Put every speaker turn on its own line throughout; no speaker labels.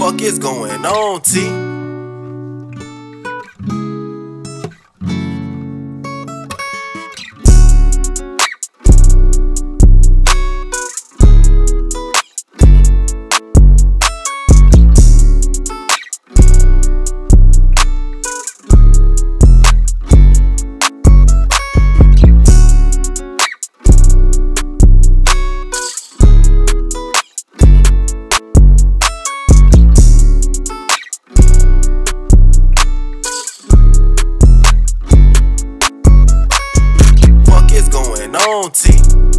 fuck is going on, T? On, T?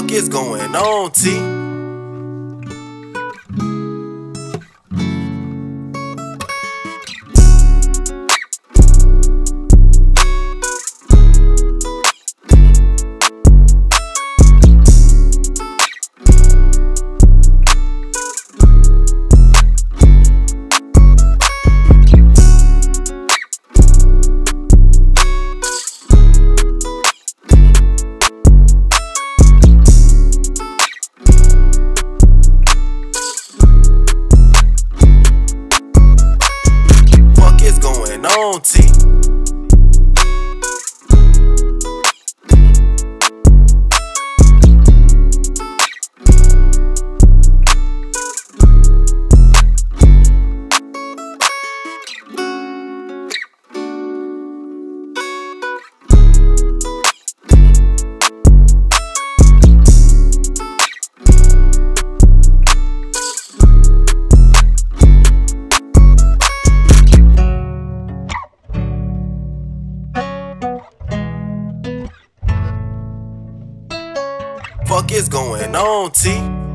Fuck is going on, T? What the fuck is going on, T?